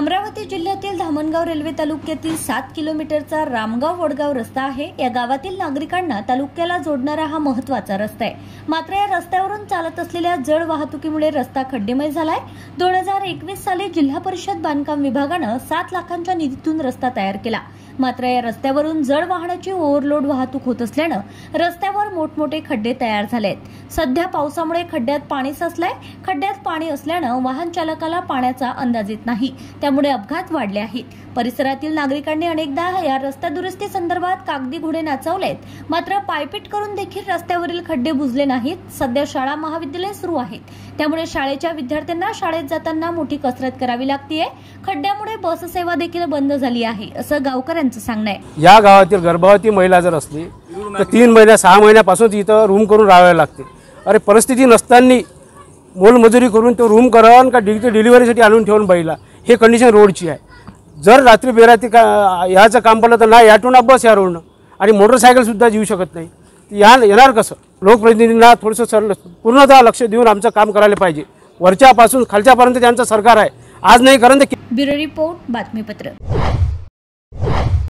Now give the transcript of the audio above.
अमरावती जिल्ह्यातील धामणगाव रेल्वे तालुक्यातील सात किलोमीटरचा रामगाव वडगाव रस्ता आहे. या गावातील नागरिकांना तालुक्याला जोडणारा हा महत्त्वाचा रस्ता आहे. मात्र या रस्त्यावरून चालत असलेल्या जड वाहतुकीमुळे रस्ता खड्डेमय झालाय. दोन हजार एकवीस साली जिल्हा परिषद बांधकाम विभागानं सात लाखांच्या निधीतून रस्ता तयार केला. मात्र या रस्त्यावरून जड वाहनाची ओव्हरलोड वाहतूक होत असल्यानं रस्त्यावर मोठमोठे खड्डे तयार झालेत. सध्या पावसामुळे खड्ड्यात पाणी साचलंय. खड्ड्यात पाणी असल्यानं वाहन चालकाला पाण्याचा अंदाज येत नाही. त्यामुळे अपघात वाढले आहेत. परिसरातील नागरिकांनी अनेकदा या रस्ता दुरुस्ती संदर्भात कागदी घोडे नाचवलेत. मात्र पायपीट करून देखील रस्त्यावरील खड्डे बुजले नाहीत. सध्या शाळा महाविद्यालय सुरू आहेत. त्यामुळे शाळेच्या विद्यार्थ्यांना शाळेत जाताना मोठी कसरत करावी लागतीये. खड्ड्यामुळे बससेवा देखील बंद झाली आहे असं गावकऱ्यांचं सांगणं आहे. या गावातील गर्भवती महिला जर असली तर तीन महिन्या सहा महिन्यापासून इथं रूम करून राहावे लागते. अरे परिस्थिती नसताना मोलमजुरी करून तो रूम करावा का डिलिव्हरीसाठी आणून ठेवून बैला. हे कंडिशन रोडची आहे. जर रात्री बेरात्री का याचं काम पडलं तर नाही ॲटो ना बस या रोडनं. आणि मोटरसायकलसुद्धा येऊ शकत नाही. या येणार कसं? लोकप्रतिनिधींना थोडंसं सर पूर्णतः लक्ष देऊन आमचं काम करायला पाहिजे. वरच्यापासून खालच्यापर्यंत त्यांचं सरकार आहे. आज नाही कारण ते ब्युरो रिपोर्ट बातमीपत्र.